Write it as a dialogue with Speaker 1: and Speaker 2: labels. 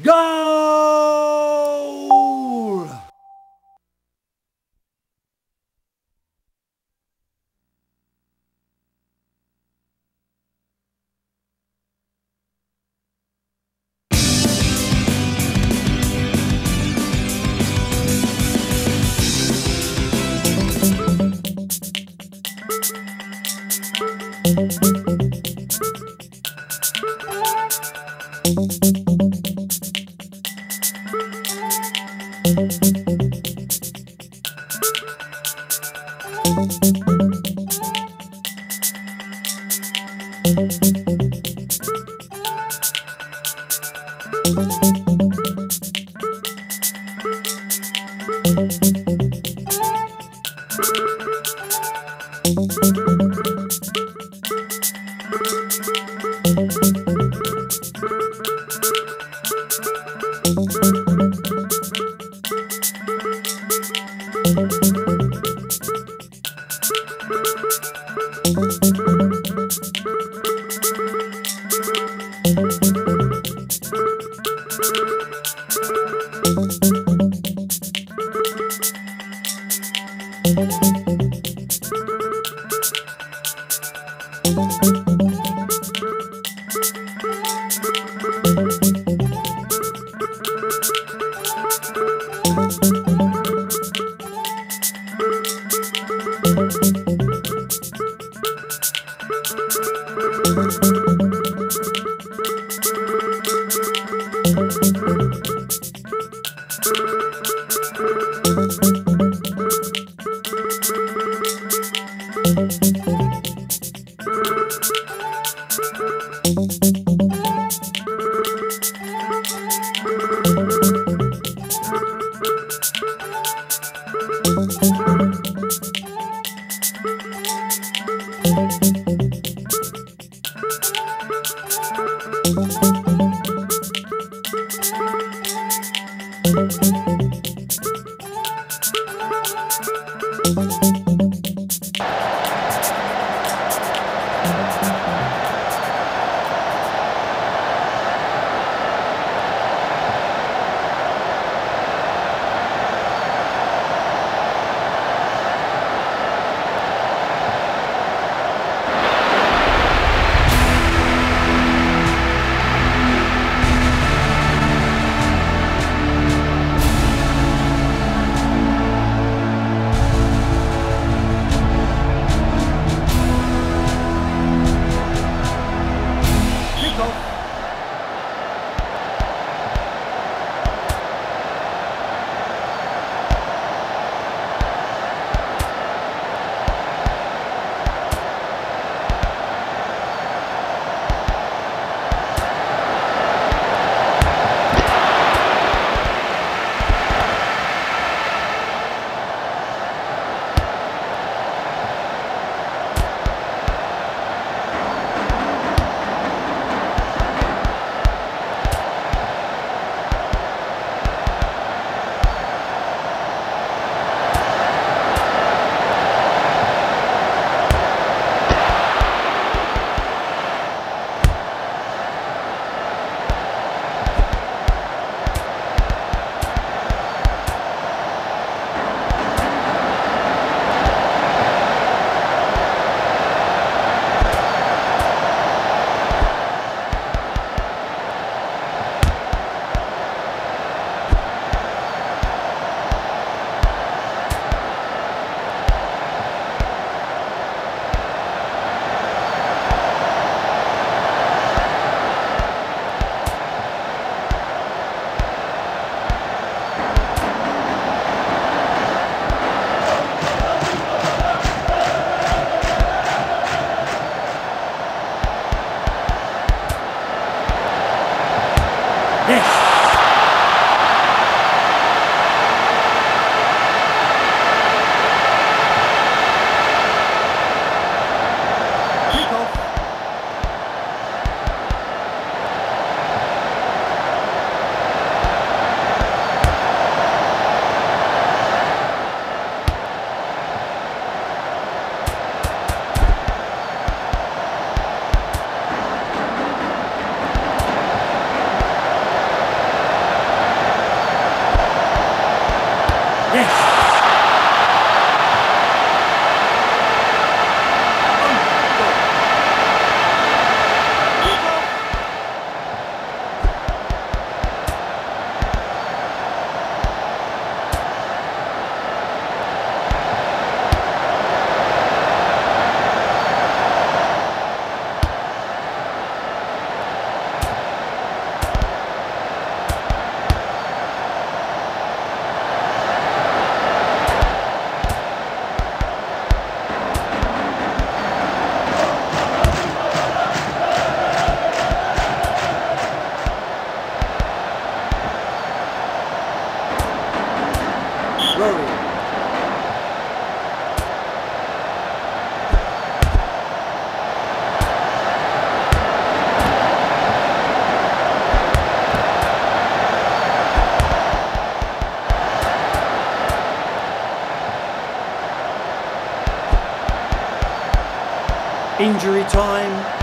Speaker 1: Goal! Kickoff. Injury time,